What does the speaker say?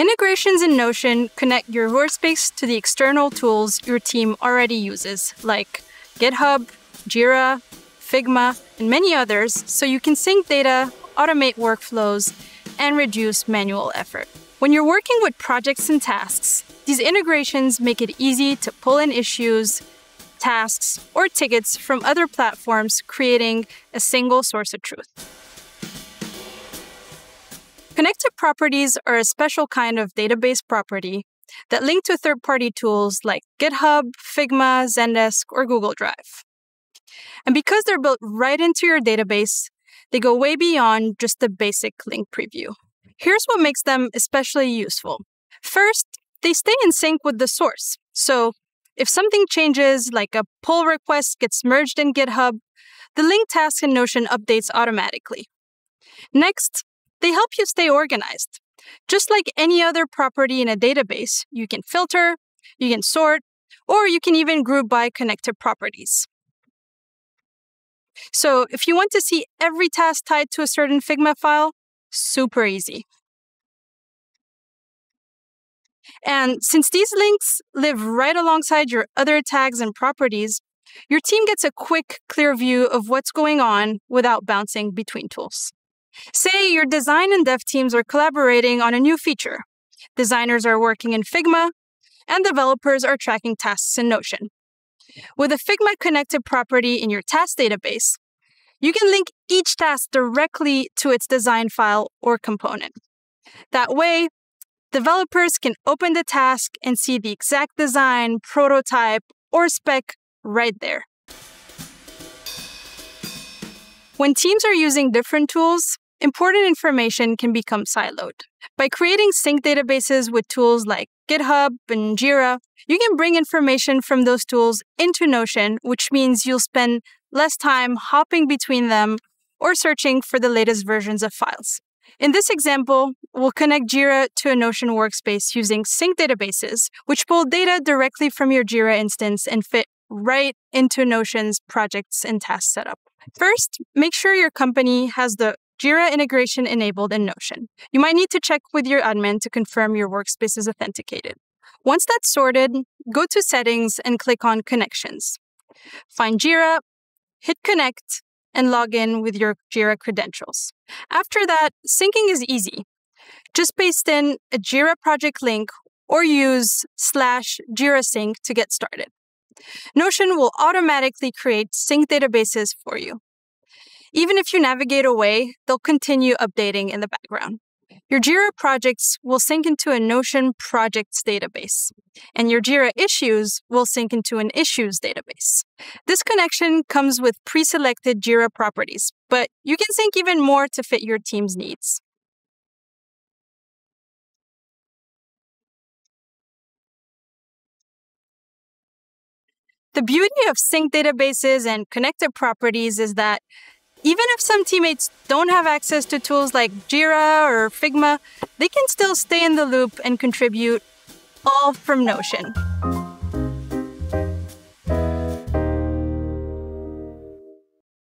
Integrations in Notion connect your workspace to the external tools your team already uses, like GitHub, Jira, Figma, and many others, so you can sync data, automate workflows, and reduce manual effort. When you're working with projects and tasks, these integrations make it easy to pull in issues, tasks, or tickets from other platforms, creating a single source of truth. Connected properties are a special kind of database property that link to third party tools like GitHub, Figma, Zendesk, or Google Drive. And because they're built right into your database, they go way beyond just the basic link preview. Here's what makes them especially useful. First, they stay in sync with the source. So if something changes, like a pull request gets merged in GitHub, the link task in Notion updates automatically. Next, they help you stay organized. Just like any other property in a database, you can filter, you can sort, or you can even group by connected properties. So if you want to see every task tied to a certain Figma file, super easy. And since these links live right alongside your other tags and properties, your team gets a quick, clear view of what's going on without bouncing between tools. Say your design and dev teams are collaborating on a new feature. Designers are working in Figma, and developers are tracking tasks in Notion. With a Figma connected property in your task database, you can link each task directly to its design file or component. That way, developers can open the task and see the exact design, prototype, or spec right there. When teams are using different tools, important information can become siloed. By creating sync databases with tools like GitHub and Jira, you can bring information from those tools into Notion, which means you'll spend less time hopping between them or searching for the latest versions of files. In this example, we'll connect Jira to a Notion workspace using sync databases, which pull data directly from your Jira instance and fit right into Notion's projects and task setup. First, make sure your company has the Jira integration enabled in Notion. You might need to check with your admin to confirm your workspace is authenticated. Once that's sorted, go to Settings and click on Connections. Find Jira, hit Connect, and log in with your Jira credentials. After that, syncing is easy. Just paste in a Jira project link or use slash Jira sync to get started. Notion will automatically create sync databases for you. Even if you navigate away, they'll continue updating in the background. Your Jira projects will sync into a Notion projects database, and your Jira issues will sync into an issues database. This connection comes with pre selected Jira properties, but you can sync even more to fit your team's needs. The beauty of sync databases and connected properties is that even if some teammates don't have access to tools like Jira or Figma, they can still stay in the loop and contribute all from Notion.